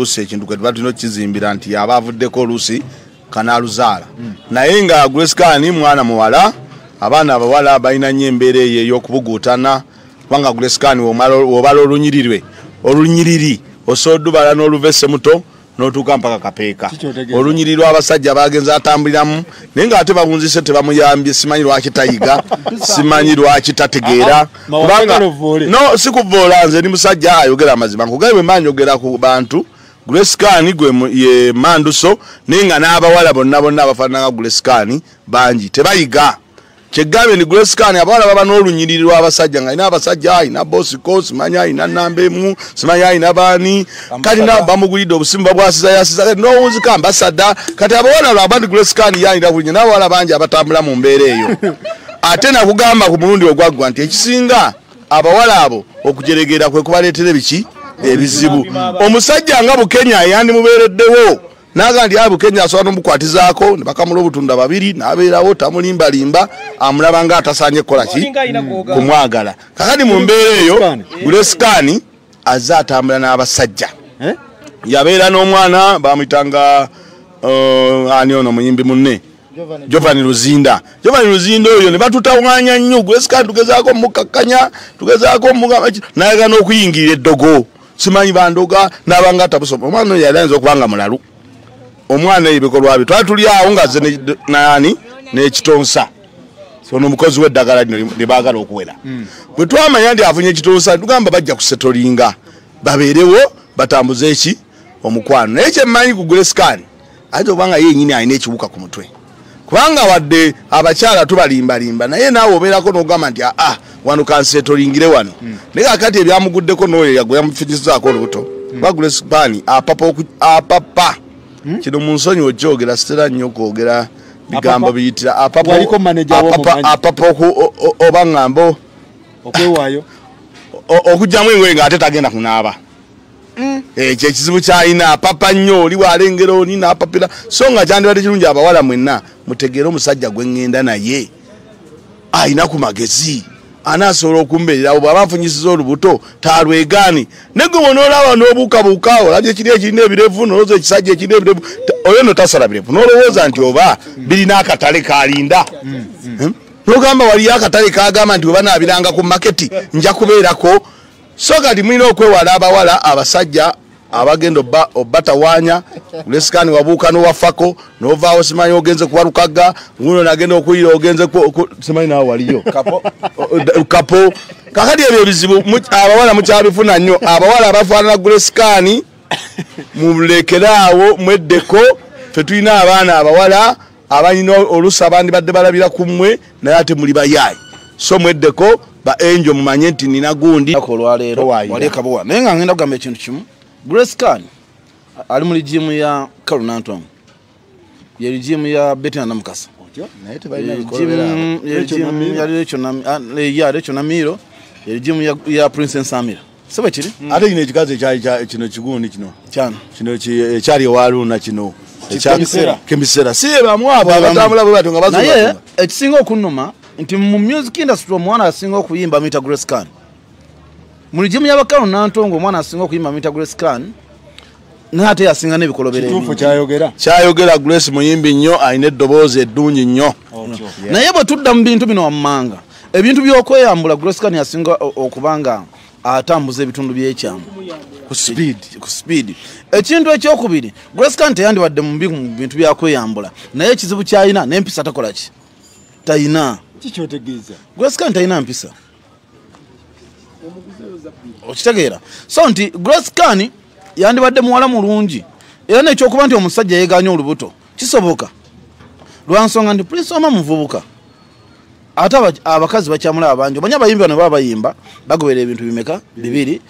lusi ekintu kwe tuba tulina okukizimbira nti aba avuddeko olusi kanaaluzaala naye nga gulesikaani mwana muwala abaana abawala balina nnyo embeera eyo ey'okubuguutana kubanga gulesikaani wobala olunyirirwe olunyiriri osoodubala n'oluva essemuto n'otuuka mpaka kapeeka Kikyotegeeza. olunyiriri lw'abasajja bagenza atambuliramu naye ng'ate bawunzise tebamuyambye simanyi lwaki tayiga simanyi lwaki tategeera ovvoole. no si kuvoola nze ndi musajja ayogera amazima nkugaye bwe mbanjogera ku bantu gulesikaani gwe mu- ye manduso naye nga n'abawala bonna bonna abafaananga gulesikaani bangi tebayiga. Kyegambye ndi gulesikaani abawala baba n'olunyiriri lw'abasajja nga alina abasajja alina bosiko simanyi alina namba emu simanyi alina baani. Kati na bamugulidde obusimu babwasiza yasiza kati n'owunzika ambasada kati abawala lwaba ndi gulesikaani yalina bulinye n'abawala bangi abatambula mu mbeera eyo. Ate nakugamba ku mulundi ogwaggwa nti ekisinga abawala abo okujeregera kwe kubaleetera ebiki ebizibu. Omusajja nga bukenya yandimubeereddewo naga nti ayi bukenya asobola nomukwatizaako ne bakamula obutunda babiri nabeerawo tamulimbalimba amulaba nga atasaanye kukola ki kumwagala. Kakati mu mbeera eyo gulesikaani azze atambula n'abasajja. Eh? yabeera n'omwana bamwitanga uh, ani ono muyimbi munne? Jovani luzinda. Jovani luzinda. Oyo ne batutawanya nnyo gwesikani tugezaako mukakkanya tugezaako nayaga n'okuyingirira eddogo simanyi bandoga nabanga atabusoma omwana oyo yali ayinza okuba nga mulalu. Omwana eyo ebikolwa bye twali tuli awo ngaze ne- nani n'ekitonsa. Ono omukozi w'eddagala lino lyebagala okuwera. Bwe twamanya nti afunye ekitonsa tugamba bajja kusetolinga babeerewo batambuze eki? Omukwano. Naye kyemmanyi ku gulesikaani ayinza okuba nga yenyini alina ekiwuka ku mutwe kubanga wadde abakyala tubalimbalimba naye naawe obeerako n'ogamba nti aa wano kansetolingire wano. Naye kakati ebyamuguddeko n'oyo yagwe yamufinyizaako olubuto kuba apapa oku- apapa. Kino mu nsonyi okyogera sitera nnyo okwogera bigambo biyitira. Apapa oba ŋŋambo okwewaayo? O- okugyamu engoye ng'ate tagenda kunaaba ekyo ekizibu kyalina apapa nnyo oli bwalengera oni napapira. So nga kyandibadde kirungi abawala mwenna mutegeere omusajja gwe ŋŋenda naye. Alina ku magezi anaasobola okumbeererawo bw'aba nfunyisiza olubuto talwegaani negwe bonoolaba n'obuukabuuka olabye kiri ekirina ebirevu nolowooza ekisajja ekirina ebirevu oyo no tasala birevu n'olowooza nti oba birina akatale kalinda Hmm? nogamba waliyo akatale kagamba nti webanaabiranga ku maketi nja kubeerako so kati mulina okwewala abawala abasajja abagenda obbatawaanya lesikani wabuuka nowafako novaawo simanyi ogenze kuba lukaga guno nagenda okuyira ogenze simanyi nawe waliyo. Kapo. Kakati ebyo ebizibu mu- abawala mukyabifuna nnyo. Abawala abafaanana gulesikani mulekeraawo mweddeko fe tulina abaana abawala abalina olusi abandi badde balabira ku mmwe naye ate muli bayaayi. So mweddeko ba enjo mumanye nti nina gundi. Ako olwaleero Towaayira. wali ekabowa naye nga ngenda kugamba ekintu kimu. Grace can ali mu ligimu ya kalunanton ye ligimu ya betina namukasa. Lecho namiro. ye ligimu ya- ya prince samira. Sebe kiri ate kino ekikazi ekyali kya- kino kigundi kino. Kyano? Kino ki- ekyali ewaluuna kino. Ekya- Kemisera. kemisera si bamu abo Bamu. abatambula bwe batyo nga naye bazuba ekisinga okunuma nti mu music industry omwana asinga okuyimba mita grace can mu ligimu yabakalunantongo omwana asinga okuyimba mita grace can naye ate yasinga n'ebikolobero kituufu ebingi. kyayogera. Kyayogera grace muyimbi nnyo alina eddoboozi eddungi nnyo. Naye bwe tudda mu bintu bino wammanga ebintu byokweyambula groscan yasinga o- okuba nga atambuza ebitundu byekyama ku speed. Ku speed. Ekintu ekyokubiri groscan teyandibadde mubi mu bintu byakweyambula naye ekizibu kyalina n'empisa takola ki? Tayina kikyotegeeza groscan tayina mpisa? Okitegeera. So nti groscan yandibadde muwala mulungi era nekyokuba nti omusajja yeganye olubuto kisoboka? Lwansonga nti prince oma muvubuka ate aba- abakazi bakyamulaba bangi omanye abayimbi bano baba bayimba bagoberera ebintu bimeka bibiri.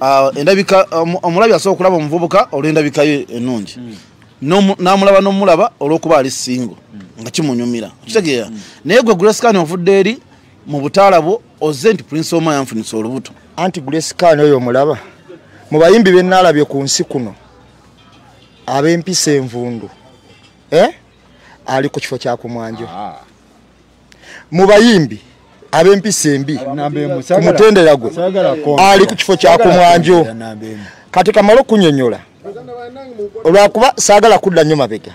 Ah, endabika omu- omulabi asobola okulaba omuvubuka olw'endabikayo ennungi. N'omu- n'amulaba n'omulaba olw'okuba ali singo nga kimunyumira. Okitegeera. Naye gwe gulesikaani ovudde eri mu butaala bwo ozze nti prince oma yanfunisa olubuto. Anti gulesikaani oyo omulaba mu bayimbi benaalabye ku nsi kuno ab'empisa envundu eh? ali ku kifo kyakumwanjo mu bayimbi ab'empisa embi ku mutendera gwe ali ku kifo kyakumwanjo kati kamala okunyonyola olwakuba saagala kudda nnyo mabega.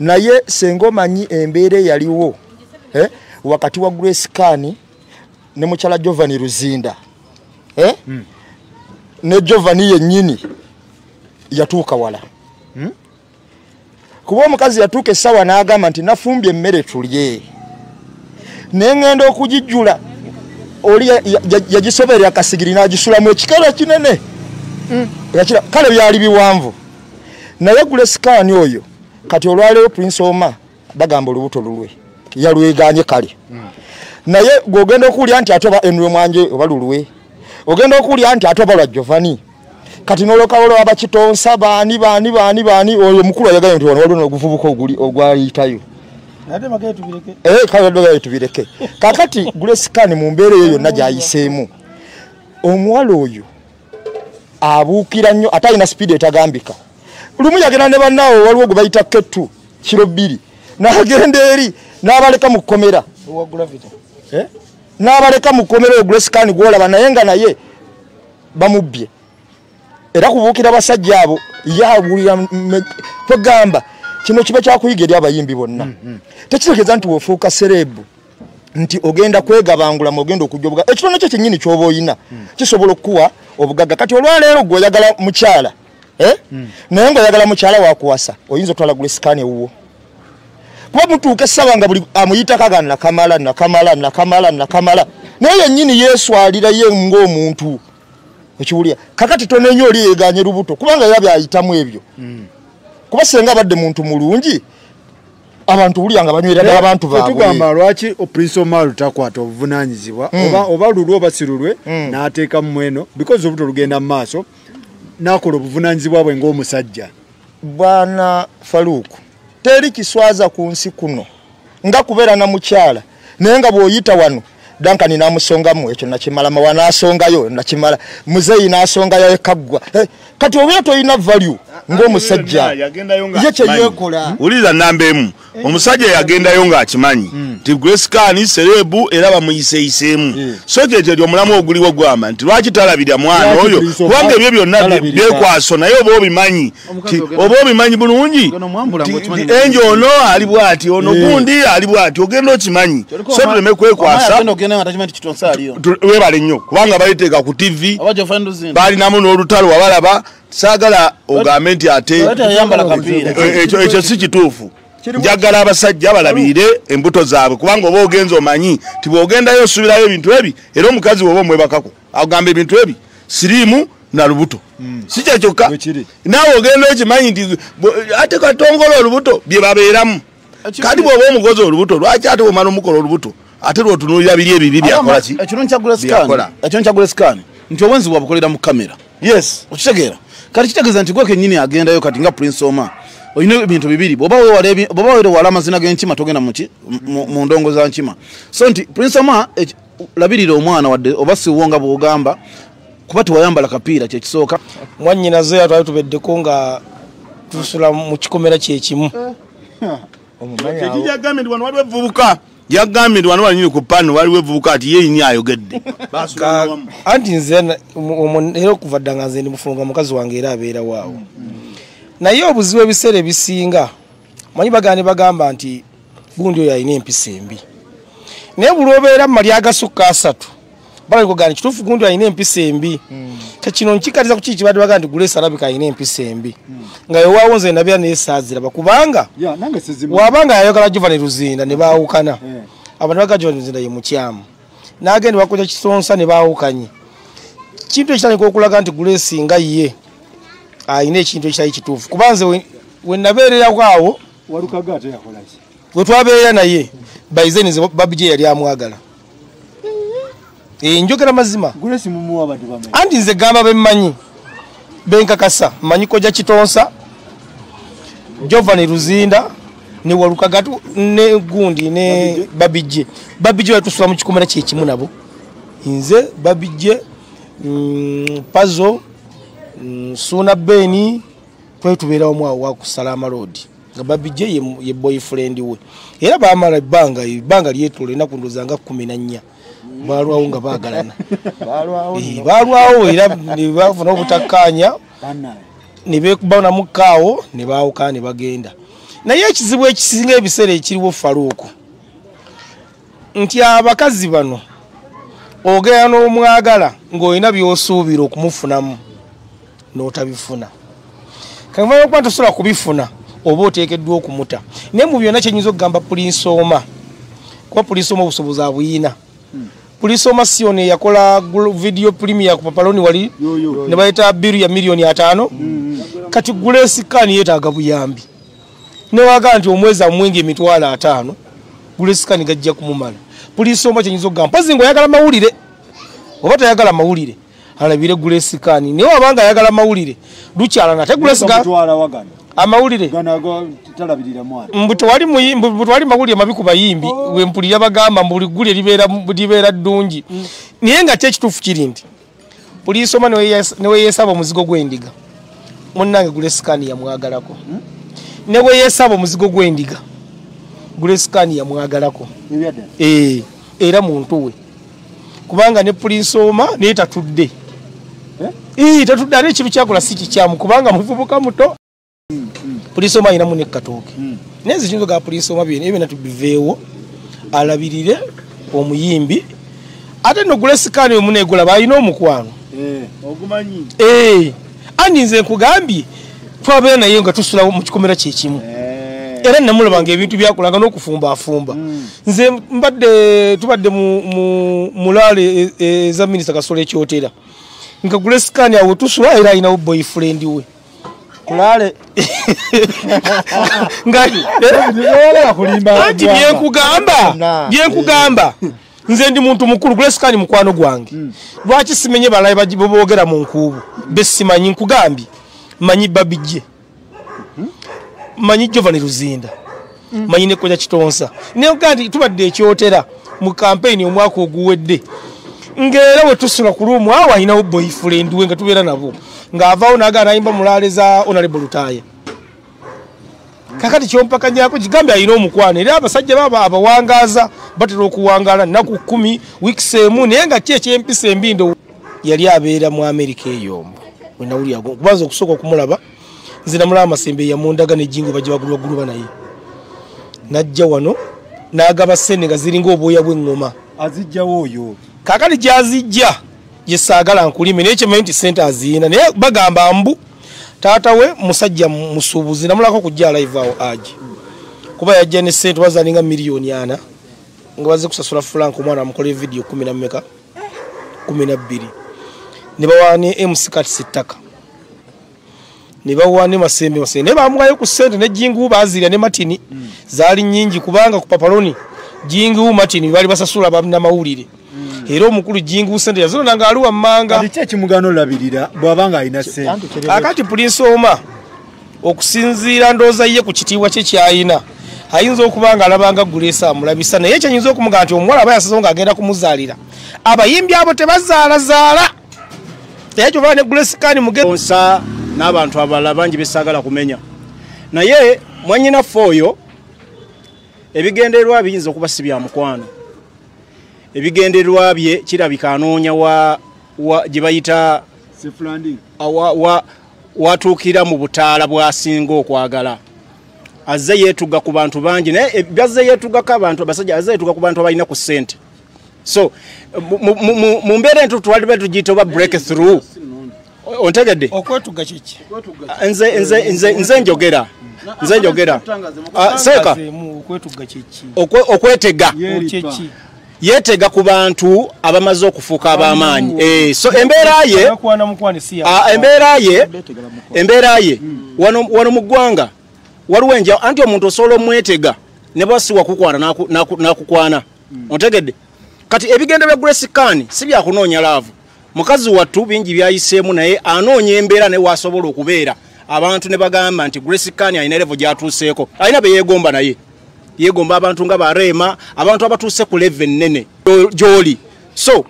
Naye senga omanyi embeera eyaliwo wakati wa grace kani ne mukyala jovani ruzinda eh? ne jovani yennyini yatuuka wala. Kuba omukazi yatuuka essaawa n'agamba nti nafumbye emmere tulye. Naye ŋŋenda okugijjula oli ya- ya- yagisoberera akasigiri n'agisulamu ekikere kinene kale byali biwanvu. Naye gulesikaani oyo kati olwaleero prince oma bagamba olubuto lulwe. Yalweganye kale. Naye gweogenda okuwulira nti ate oba enwe mwanje oba lulwe ogenda okuwulira nti ate oba lwa jovani kati nolokawolo abakitonsa baani baani baani baani oyo mukulu ayagala nti wano waliwo noguvubuka ogwayitayo. Eh, kale tubireke kakati gulesikaani mu mbeera eyo yonna gyayiseemu. Omuwala oyo abuukira nnyo ate alina sipiidi etagambika. Lumu yagenda ne bannaawe waliwo gwe bayita kettu kiro bbiri. N'agenda eri n'abaleka mu kkomera. Eh? n'abaleka mu kkomera oyo gulesikaani gwolaba naye nga naye bamubbye. Era kubuukira basajja abo yawulira kwegamba kino kiba kyakuyiga eri abayimbi bonna. Tekitegeeza nti wofuuka serebu nti ogenda kwegabangulamu ogenda okujja obugaga ekitono kyo kyennyini kyoba oyina kisobola okukuwa obugaga. Kati olwaleero gwe oyagala mukyala eh? naye ngaoyagala mukyala wakuwasa oyinza otwala gulesikaani ewuwo. Kuba mutuuka essaba nga buli amuyitako aga nakamala nakamala nakamala nakamala. Naye yennyini yeeswalira ye ng'omuntu. Ekiwulira. Kakati tonenya oli yeganye lubuto kubanga era byayitamu ebyo. Kuba senga abadde muntu mulungi abantu wulira nga banywerera abantu tugamba baabwe lwaki prince omalu takwata obuvunanyizibwa oba oba lulwe oba si lulwe n'ateeka mu eno because obuto lugenda mu maaso n'akola obuvunanyizibwa bwe ng'omusajja. Bwana faluuku teri kiswaza ku nsi kuno nga kubeera na mukyala naye nga bw'oyita wano dankani namusongamu ekyo nakimala mawa nasongayo nakimala muzeeyi nasongayo ekaggwa Eh, kati obeera toyina value ng'omusajja ye kyeyeekola wuliriza namba emu. Omusajja yagendayo ng'akimanyi nti grescan serebu era bamuyiseyiseemu so ekyo ekyo omulamu oguliwo gwamba nti lwaki talabirya mwana oyo? kubanga ebyo byonna byekwaso naye oba obimanyi? Ti- oba obimanyi bulungi? Ti- ti- enjo ono ali bw'ati ono gundi ali bw'ati ogenda okimanyi. So tuleme kwekwasa. agenda okugenda nga takimanyi ti kitonsa aliyo tu- webale nnyo kubanga baliteeka ku luzinda balinamu n'olutalo wabalaba saagala ogambe nti ate ate yayambala kapiira. E- ekyo ekyo si kituufu. Njagala abasajja balabirire embuto zaabwe kubanga oba ogenza omanyi ti bwogendayo osubirayo ebintu ebi era omukazi woba omwebakako agamba ebintu ebi siriimu na lubuto. Si kyekyokka naawe ogenda okimanyi nti ate katongola olubuto bye babeeramu. Kati bwoba omukozi olubuto lwaki ate bwomala omukola olubuto? Ate lwotunuulira biri ebibi byakola ki? ekironi kya gulesikaani Byakola. ekironi kya gulesikaani nti obwenzi bwabukolera mu kamera. Yes. Okitegeera kati kitegeeza nti gwe kenyini agendayo kati nga prince oma olina ebintu bibiri bwoba wewala wewala amazina g'enkima togenda mu- ndongo za nkima. So nti prince oma eki- labirira omwana wadde oba siwo nga bwogamba kuba tewayambala kapiira kyekisooka mwannyinaze atwali tubeddeko nga tusula mu kikomera kyekimu Kiki yagambye nti wano waliwo evubuka yagambye nti wano walinyini ku pano waliwo evubuka ati ye yini ayogedde anti nze era okuva dda nga nze ndi mufulunga mukazi wange era abeera waawo. Naye obuzibu ebiseera ebisinga manyi bagane bagamba nti gundi oyo alina empisa embi. Naye buli obeera mu mali agasukka asatu balagani kituufu gundi oyo alina empisa embi kyekino nkikaliza ku kiki kibadde bagamba nti gulesa alabika alina empisa embi nga yewaawo nze nabeera naye saaziraba kubanga ya nange sizimu wabanga yayagala jovani luzinda ne baawukana abantu baga jovani luzinda ye mukyamu nagenda bakoja kisonsa ne baawukanye kintu ekitandika okulaga nti gulesi nga ye ayina ekintu ekitali kituufu kuba nze we- we nabeererako awo walukaga ate yakolaki we twabeerera naye. Baizeni ze babije yali amwagala njogera mazima. Anti nze gamba bemmanyi benkakasa mmanyi koja kitonsa jovani luzinda ne walukagatu ne gundi ne babijje. Babijje. Batusula mu kikomera kyekimu nabo. Nze babijje mm, pazo mm, suna beni twali tubeera wamu awo ku salama road. Nga babijje ye, boyfriend we. Era bamala ebbanga ebbanga lyetoola enaku ndoza nga kumi na nnya balwawo nga baagalana. Balwawo era ne bafuna obutakkaanya banaye nebekubanamukaawo ne baawuka ne bagenda. Naye ekizibu ekisinga ebiseera ekiriwo faluuku nti abakazi bano ogenda n'omwagala ng'olina byosuubira okumufunamu n'otabifuna. Kavaa okuba tosobola kubifuna oba oteekeddwa okumuta. Naye mu byonna kyenyinza okugamba pulinsi oma kuba pulinsi oma obusobozi abuyina pulinsi oma si ono eyakola gul- video premier ku papaloni wali ne bayita biru ya miliyoni ataano kati gulesikani yeetaaga buyambi. Newaga nti omwezi amwenga emitwalo ataano gulesikani gajja kumumala. Pulinsi oma kyenyinza okugamba mpozi ngaoyagala mawulire oba tayagala mawulire alabire gulesikani naye wabanga ayagala mawulire lukyala nate gulesikani mutwala wagano amawulire. Mbu tewali mawulire mabi ku bayimbi wempulira bagamba mbu buli ggule libeera ddungi. Naye nga ty ekituufu kiri nti puliisi oma neweyeesaba omuzigo gw'endiga munnange gulesikani yamwagalako. Neweyeesaba omuzigo gw'endiga gulesikani yamwagalako. Ebyaddala. Eh, era muntu we. Kubanga ne puliisi oma naye tatudde Eh, tatudde ate ekintu kyakola si kikyamu kubanga muvubuka muto. Puliisi oma ayinamu nekkatooke naye nze kiyinza ga puliisi oma byena ebyona tubiveewo. Alabirire omuyimbi. Ate nogulesikaani omuneegulaba alina omukwano. Ogumanyi? Eh, andi nze nkugambye twabeera naye nga tusula mu kikomera kyekimu era namulabanga ebintu byakolanga n'okufumbafumba nze mbadde tubadde mu- mu- mulaale e- eza minisita kasolo ekyotera nga gulesikani awo tusula era alinawo boyfriend we. Kulaale nga anti byenkugamba byenkugamba. nze ndi muntu mukulu gulesikani mukwano gwange. Lwaki simenye balabe baji- boboogera mu nkuubu besimanyi nkugambye manyi babijje. Manyi jovani luzinda. Manyi nekoja kitonsa. Nayoga nti tubadde ekyotera mu kampeyini omwaka oguwedde ngaera we tusula ku luumu awo alinawo boyfriend we nga tubeera nabo. Ng'avaawo naga nayimba mulaale za honorable lutaaya kakati kyompakanyako kigambe alina omukwano era abasajja baba abawangaaza batera okuwangaala nnaku kumi wiikisi emu naye nga ki ekyempisa embindo yali abeera mu amerika eyombo wenawulira kubanza okusooka okumulaba nze namulaba amasembe yamundaga nejingu bajja bagulubaguluba naye. Najja wano n'agaba sente nga ziringa obwoya bw'eŋŋoma azijjawo oyo kakati gyazijja gyesaagala nkulime naye kimanyi nti sente aziina. Naye bagamba mbu taata we musajja musuubuzi namulako kujja live awo agi kuba yajja ne sente bazaninga miliyoni ana nga baze kusasula frank omwana amukola evidiyo kumi nameka kumi nabbiri ne bawa ne mc katisi ttaka ne bawa ne masembe masembe. Naye bamuwayo ku sente ne jingu baziira ne matini zaali nyingi kubanga ku papaloni jingu matini baali basasula bannamawulire era omukulu jingu sente yazona nga ali wammanga kati ki ekimugana olabirira? Bw'abanga alina sente akati pulinsi oma okusinziira ndooza ye ku kitiibwa kye kyayina ayinza okuba nga alabanga gulesa amulabisa naye kyenyinza okumuga nti omuwala aba yasazeho ng'agenda kumuzaalira. Abayimbi abo tebazaalazaala. Naye kyova ne gulesikani muge nsa n'abantu abalala bangi besaagala kumenya. Naye mwanyinaffe oyo ebigendererwa biyinza okuba si bya mukwano ebigendererwa bye kirabika anoonya wa, wa gye bayita wa- wa- watuukira mu butaala bwasinga okwagala. Azze yeetuga ku bantu bangi naye byazze yeetugako abantu abasajja azze yeetuga ku bantu abalina ku ssente. So mu- mbeera ento twalibe tugiyita oba break through. Ontegedde? Okwetuga kiki nze njogera. Nze njogera. Ah, seeka. okwetega yeetega ku bantu abamaze okufuuka ab'amaanyi. Eh, so embeera ye ah, embeera ye embeera ye. Wano mu ggwanga waliwo enja anti omuntu osobola omwetega ne bwasi wakukwana n'aku- n'aku- n'akukwana. Otegedde. Kati ebigendo bya grace kan si byakunoonya laavu. Mukazi wattu bingi byayiseemu naye anoonya embeera naye wasobola okubeera. Abantu ne bagamba nti grace kan alina levo gyatuuseeko. Alina be yeegomba naye yeegomba abantu nga bareema abantu abatuuse ku leve ennene gyo- gy'oli. So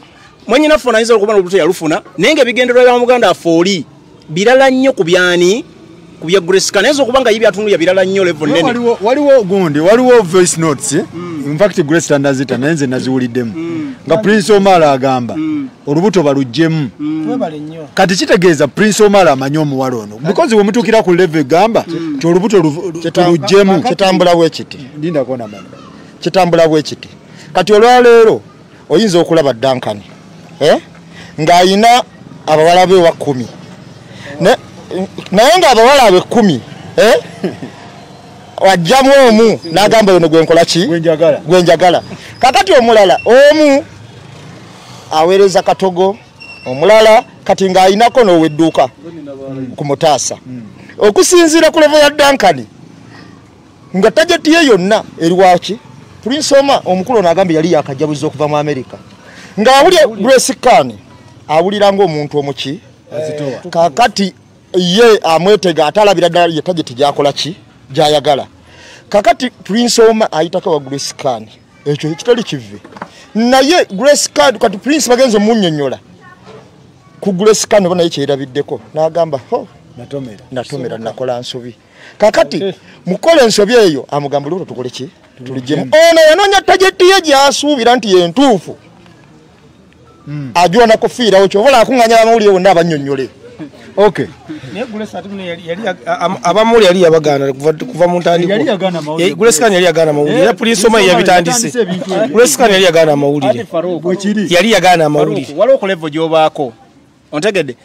mwanyinaffe onayinza okuba nolubuto yalufuna naye nga ebigendererwa bya muganda affe oli birala nnyo ku byani ku bya grace kan ayinza okuba nga ye byatunulya birala nnyo levo nnene waliwo waliwo gundi waliwo voice notes. Infact grace tandazita naye nze naziwuliddemu. Nga prince omala agamba olubuto baluggyemu. Mwebale nnyo. Kati kitegeeza prince omala amanyi omuwala ono? Because wemutuukira ku leve egamba ti olubuto luvu- tuluggyemu kitambula bwe kiti. Ndindako namana kitambula bwe kiti. Kati olwaleero oyinza okulaba dankani eh? ng'ayina abawala be wa kumi Ne- naye ng'abawala abe kumi eh? wajjamu omu n'agamba yono gwenkola ki? Gwenjagala kakati omulala omu aweereza katogo omulala kati ng'ayinako n'owedduuka ku mutaasa. Okusinziira ku levo ya dankani nga tajeti ye yonna eri waki prince oma omukulu ono agambye yali yakajjabuza okuva mu amerika ng'awulya grace kan awulira ng'omuntu omuki kakati ye amwetega ate alabira ddala ye tajeti gyakola ki? Gyayagala. Kakati prince oma ayitako wa grace kan ekyo kitali kive naye grace kan kati prince bagenza omunnyonnyola. Ku grace kan oba naye kyerabiddeko n'agamba ho natomera. Natomera nakola nsobi. Kakati mukola ensobi eyo amugamba lubuto tukole ki? Tulijemu ono yanoonya tajeti ye gyasuubira nti yentuufu ajona kufiirawo kyobola akuŋŋanya abamawulire bonna abannyonnyole okay. Abamuli yali yabagaana kuva kuva mu ntandiko Yali yagaana amawulire. Eh, era prince oma ye yabitandise. yatandise ebintu ebyo. gulesi kani yali yagaana amawulire. Yali yagaana amawulire. waliwo ku levo gyobaako. Ontegedde.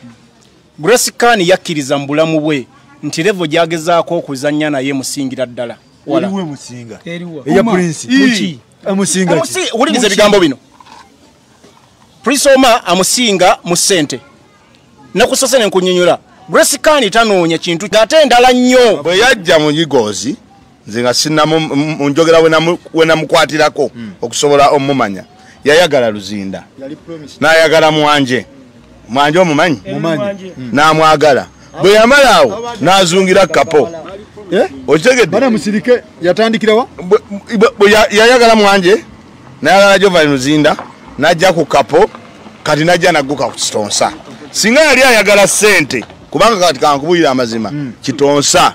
Grace kan yakkiriza mu bulamu bwe nti levo gyagezaako okuzannya naye musingira ddala. Wuliriza ebigambo bino. Prince oma amusinga mu ssente nekusose nenkunyonyola grace kan tanoonya kintu ate endala nnyo. Bwe yajja mu yigozi nze nga sinamu mu njogera we namu- we namukwatirako okusobola omumanya yayagala luzinda. N'ayagala mwanje. Mwanje omumanyi? Mumanyi n'amwagala. Bwe yamalaawo n'azungira kapo. Okitegedde? Bana musirike yatandikirawa yayagala mwanje nayagala jovani luzinda najja ku kapo kati najja nagguka ku kitonsa singa yali ayagala sente kubanga kati kankubulira amazima kitonsa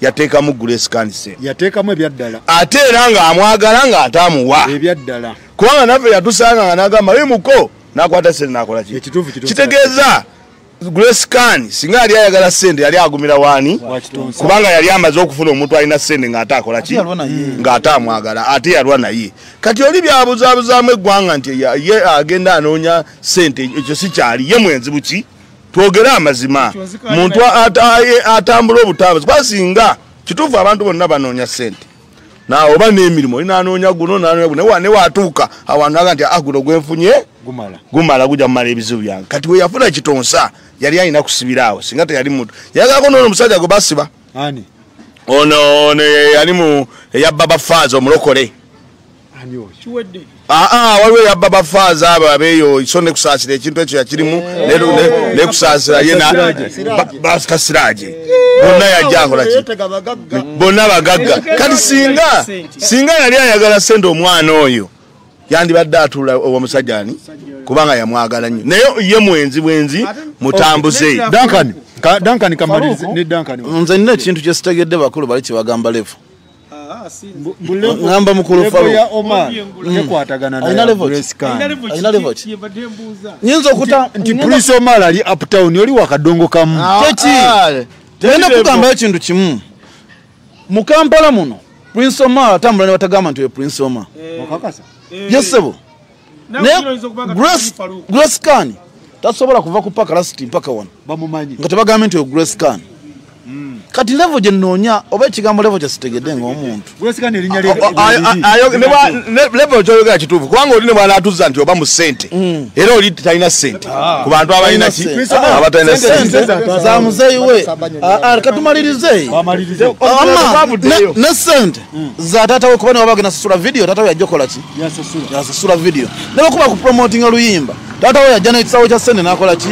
yateekamu gulescan sente yateekamu ebyaddala. Ate era ng'amwagala ng'ate amuwa ebyaddala. Kubanga naffe yatusanga nga nagamba ye muko nakwata sente nakola ki? Ekituufu kitegeeza gulescan singa yali ayagala sente yali agumira waani? Kubanga yali amaze okufuna omuntu alina sente ng'ate akola ki ng'ate amwagala ate yalwa naye. Kati oli byabuzabuzaamu eggwanga nti ye agenda anoonya sente ekyo si kyali. Ye mwenzi buki? Twogere amazima. Muntu atambula obutambuzi kuba singa kituufu abantu bonna banoonya sente nawe oba n'emirimu oli nanoonya guno naye newaatuuka awantu aga nti ah guno gwenfunye gumala. Gumala gujja mumala ebizibu byange. Kati we yafuna kitonsa yali alina kusibira awo singa teyali muntu yagalako noono omusajja gwe basiba. Ono ono yali mu eyabba bafaazi omulokole aa waliwo eyabba bafaazi abo abeeyo so nekusaasira ekintu ekyo yakirimu nekusaasira ye kasiraaje. Bonna yajja akola ki? Bonna bagagga. Kati singa singa yali ayagala sente omwana oyo yandibadde atuula omusajja ani? Kubanga yamwagala nnyo. Naye ye mwenzi bwenzi mutambuze. dankani Ka- dankani kamalirize ne dankani nze nina ekintu kyesitegedde bakulu bali kyebagamba levo Bulevo- Ngamba mukulu levo Falo. ya Omar tekwatagana ki? nyinza okuta nti prince omar ali uptown oli wakadongo kamu. Keki? tugenda kugambayo ekintu kimu. Mu kampala muno prince omar atambula ne batagamba nti oyo prince omar. Okakasa yesebo naye Grace- grace can tasobola kuva ku pakalasiti mpaka wano bamumanyi. Nga tebagambye nti oyo grace can kati levo gye nnoonya oba ekigambo levo kyesitegedde ng'omuntu level kyoyogera kituufu kubanga oli ne bwanatuza nti oba mu sente era oli talina sente ku bantu abalina ki Talina sente. abatalina za muzeeyi we Ah, ah, katumalirize ne- ne sente za taata we kuba niwaba agenda sasula video taata we yajja okola ki yasasula yasasula video nebakuba ku promotinga luyimba taata we yajja n'ekisawo kya sente n'akola ki?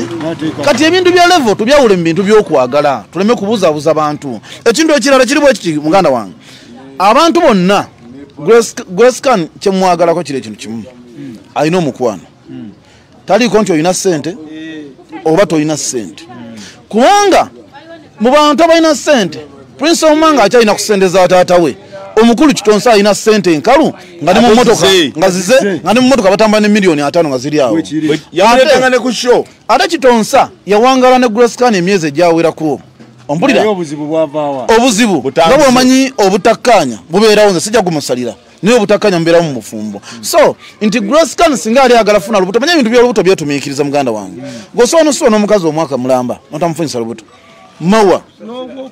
Kati ebintu bya levo tubyawule mu bintu by'okwagala tuleme kubuzaabuza bantu. Ekintu ekirala kiri bwe kiti muganda wange? Abantu bonna grescan kyemwagalako kiri ekintu kimu. Alina omukwano. Taliiko nti olina sente oba tolina sente kubanga mu bantu abalina sente prince omanga akyalina ku sente za taata we omukulu kitonsa alina sente enkalu nga ne mu Ate motoka zize. nga zize nga ne mu motoka batambula ne miliyoni ataano nga ziri awo. Ate kitonsa yawangala ne grescan emyezi egyawerako ompulira obuzibu nga bwomanyi obutakkaanya bubeerawo nze sijja kumusalira naye obutakkaanya mubeerawo mu bufumbo so nti grescan singa ali agala funa lubuto manya ebintu byolubuto byetumiikiriza muganda wange. Gosobola nosuwa n'omukazi omwaka mulamba notamufunyisa lubuto. Mawa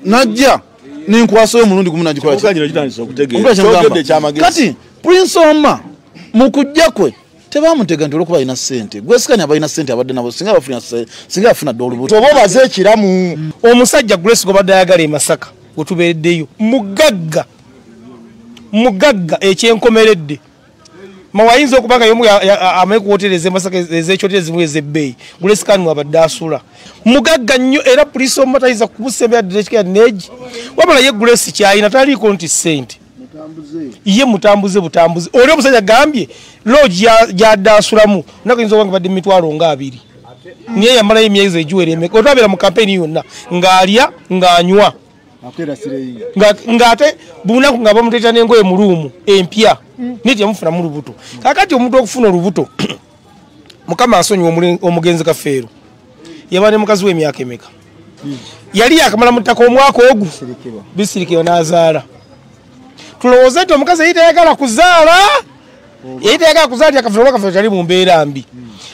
najja nenkwasayo omulundi gumu nagikola ki? okanyiro kitandisa okutegeera. Ompulira kye mugamba? kyogedde kyamagezi kati prince oma mu kujja kwe tebamutega nti olwokuba alina sente gwesikani abalina sente abadde nabo singa bafuna singa bafuna dde olubuto. Oba obaze ekiramu. Omusajja grace gobadde ayagala e masaka wetubeereddeyo mugagga mugagga ekyenkomeredde mawayinza okuba nga yomu amaye ku woteri ezemasaka ezekyoteri ezimu ezebbeeyi gulesikaani wabadde asula. Mugagga nnyo era pulisi omuma tayinza kumusembera direkya neegi wabula ye gulesi kyayina taliiko nti sente ye mutambuze butambuze. Oli omusajja gambye loogi gyadde asulamu. Naku yinza oba nga badde mitwalo nga abiri. Niye yamalayo emyezi egiwera emeka. Otwabeera mu kampeyini yonna ng'alya ng'anywa ng'ate bunaku nga bamuteeta n'engoye mu luumu empya naye teyamufunamu lubuto. Kakati omuntu okufuna olubuto mukama asonyiwa omugenzi kafeero. Yaba ne mukazi w'emyaka emeka? Yali yakamala mu ttaka omwaka ogu? Bisirikirwa. N'azaala. Tulowooze nti omukazi yali tayagala kuzaala yali tayagala kuzaala ti akafeero oba kafeero tali mu mbeera mbi.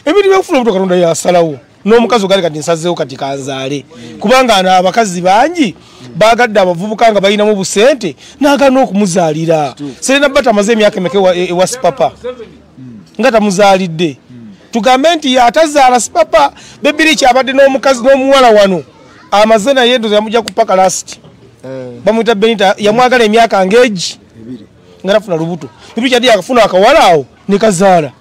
Ebintu byokufuna obuto katonda yasalawo n'omukazi ogali kati nsazeewo kati kanzaale. Kubanga ano abakazi bangi bagadde abavubuka nga balinamu busente n'agala n'okumuzaalira serena bba tamaze emyaka emeka ewa- ewa sipapa nga tamuzaalidde. Tugambe nti atazaala sipapa bebiri kyabadde n'omukazi n'omuwala wano. Amaze naye ndoza yamujja ku paka lasiti bamwita benita yamwagala emyaka ngaegi nga nafuna lubuto. Bibiri kyadde yakafuna akawala awo nekazaala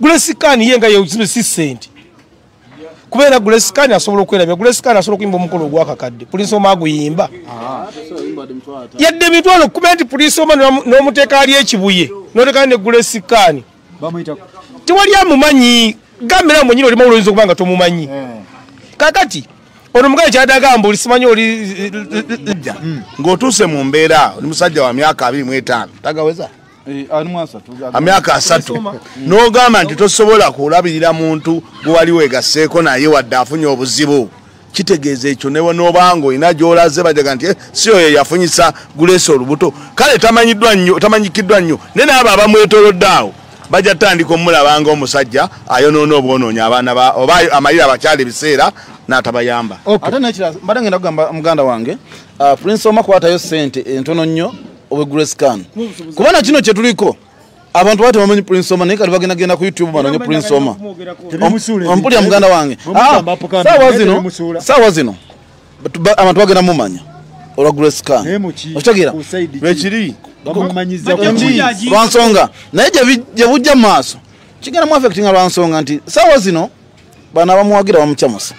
gulesikaani ye nga yezibe si sente kubeera gulesikaani asobola okwerabya gulesikaani asobola okuyimba omukolo ogwakakadde pulinsi oma aguyimba. Yadde emitwalo kuba nti pulinsi oma n'omuteeka ali ekibuye noteekani ne gulesikaani tewali amumanyi gambira mwenyini olimu oluyinza okuba nga tomumanyi. Kakati ono mugaye kyadagamba oli simanyi oli ng'otuuse mu mbeera oli musajja wa myaka abiri mu etaano. Tagaweza amyaka asatu. N'ogamba nti tosobola kulabirira muntu gwe wali weegasseeko naye wadde afunye obuzibu. Kitegeeza ekyo n'obanga olina gy'olaze bajaga nti "Eh, si oyo yafunyisa guleesa olubuto. Kale tamanyikiddwa nnyo. Naye naabo abamwetolodde awo bajja tandika omulabanga omusajja ayonoona obwonoonyi abaana ba oba amalira abakyala ebiseera n'atabayamba. Ate nekira mbadde ngenda kugamba muganda wange uh, prince oma kwatayo sente entono nnyo obwe grescan kubana kino kyetuliko abantu bati bamanyi prince oma naye kati bagenda genda ku youtube banonye prince oma Tebimusuula Om- ompulira muganda wange. Ah, saawa naye zino saawa zino abantu bagenda mumanya olwa grescan naye muki okitegeera? lwekiri ki? lwansonga naye gye bujja mu maaso kigenda mu affectinga lwansonga nti saawa zino bano abamuwagira bamucamusa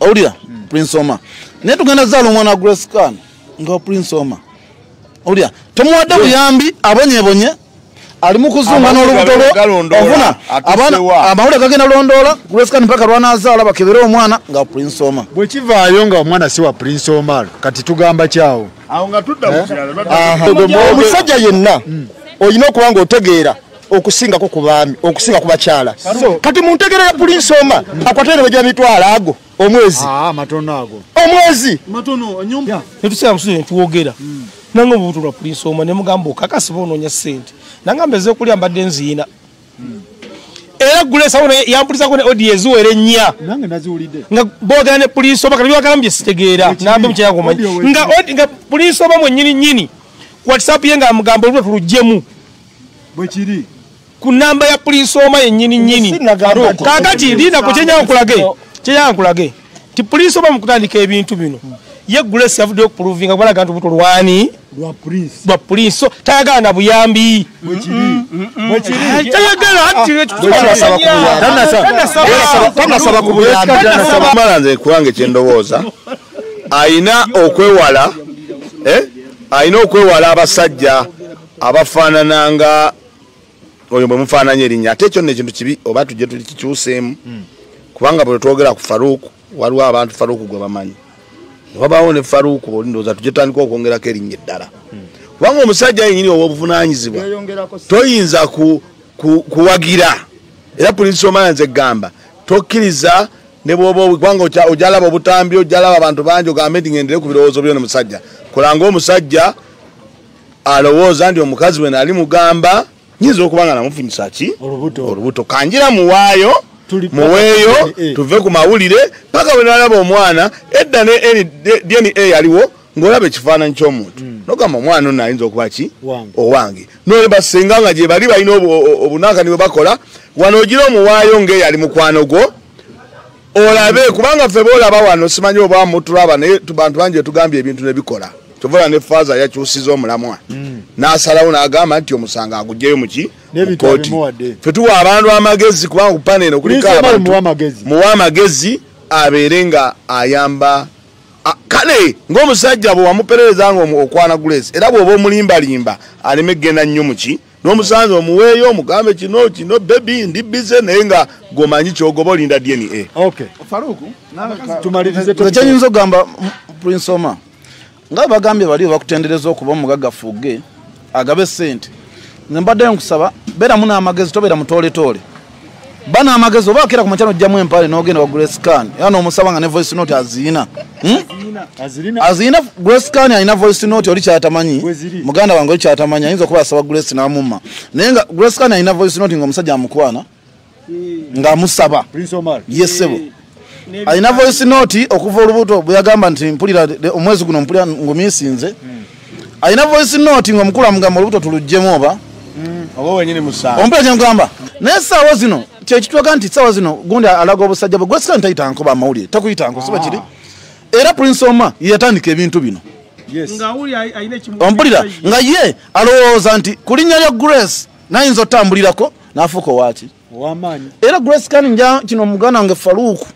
owulira? Prince oma naye tugenda zaala omwana wa grace can nga prince oma owulira temuwadde buyambi abonyebonye ali mu kuzunga Amawulire n'olubuto lwo galondoola, ofuna atuuse wa? amawulire gagenda londoola grace can paka lwanazaala bakebere omwana nga prince oma bwe kivaayo nga omwana si wa prince omar kati tugamba kyawo. Kirala omusajja yenna olina okuba nga otegeera okusingako ku baami okusinga ku bakyala. Kati mu ntegeera ya pulinsi oma akwatene bajja mitwalo ago omwezi. Ago. Omwezi! Netuseera musuze netuwogera nange obubuto lwa pulinsi oma nemugamba okakasi bonoonya sente nangamba ezokulya mbadde nziina. Era gulesao yampulizako ne odi eziwera ennya. Nga boogera ne pulinsi oba kati byagambye sitegeera nambe mukyagomanyi nga pulinsi oba mwennyini nnyini whatsapp ye nga amugamba olubuto tulugjemu bwe kiri. Ku namba ya pulinsi oma yennyini nnyini. Kakati lindako kyenyanga nkulage kyenyanga nkulage ti pulinsi oba mukutandika ebintu bino ye gulesi yavuddeyo okupuluvinga balaga nti obuto lwani? Lwa prince. So tayagala na buyambi tayagala ati Tanasaba ku buyambi. tanasaba ku buyambi mala nze kuwange kyendowooza ayina okwewala eh? ayina okwewala abasajja abafaanana nga oyo bwe mufaananya erinnya. Ate ekyo nno ekintu kibi oba tujje tuli kikyuseemu kubanga bwe twogera ku faruuku waliwo abantu faruuku gwe bamanyi wabaawo ne faruuku oli ndowooza tujje tutandika okwongerako erinnya eddala. Kubanga omusajja yenyini owobuvunanyizibwa toyinza ku- ku- kuwagira. Era prinsi omala nze gamba tokkiriza ne bwoba kubanga oja- ojalaba obutambi ojalaba abantu bangi ogambe nti ngendere ku birowoozo byo nomusajja kolanga omusajja alowooza nti omukazi we nali mugamba nyinza okuba nga namufunyisa ki? Olubuto. kanjira muwaayo muweeyo DNA. tuve ku mawulire paka bwe nalaba omwana edda ne dna yaliwo ng'olaba ekifaananyi ky'omuntu. Nogamba omwana ono ayinza okuba ki? Wange. owange. Noleba senga nga gye bali balina obunankani bwe bakola wano ogira omuwaayo ng'eyo ali mukwano gwo olabe kubanga ffe boolaba wano simanyi oba mutulaba naye tu- bantu bangi etugambye ebintu nebikola kyovola ne faaza yakyusiza omulamwa. N'asalawo n'agamba nti omusango agugjeyo muki mukooti ffe tuwa abantu amagezi kubanga ku paneno kuliko abantu. muwa amagezi. abeere nga ayamba kale ng'omusajja bwe wamupererezanga omu- okwana grace era bw'oba omulimbalimba aleme kgenda nnyo muki n'omusanze omuweeyo omugambe kino kino bebi ndi bize naye nga gwomanyi kyogoba olinda dna okay. Faruku tumalirize kyenyinza okugamba prince oma nga bagambye bali bakutendereza okuba omugaggafu ge agabe sente nze mbaddeyo nkusaba beeramu n'amagezi tobeera mutooletoole. Ba n'amagezi oba akera ku makyano ojjamu empale n'ogenda wa gracecan era n'omusaba nga ne voice note aziina. Hmm? azirina. Aziina gracecan alina voice note oli kyatamanyi? Muganda wange oli kyatamanyi ayinza okuba asaba grace n'amumma naye nga gracecan alina voice note ngaomusajja amukwana ng'amusaba. Prince omar. Yesebo alina voice note okuva olubuto bwe yagamba nti mpulira omwezi guno mpulira ngumiisinze. Alina voice note nga omukulu amugamba olubuto tuluggyemu oba? Musango ompulira kyemugamba naye essaawa zino kyekitwaga nti essaawa zino gundi alaga obusajja bwe gwesika ntayita nkoba amawulire. Takuyita siba kiri era prince oma yeyatandika ebintu bino. Ompulira nga ye alowooza nti ku linnya lya grace nayinza otambulirako n'afuuka owaki era grace kan nja kino muganda wange faluuku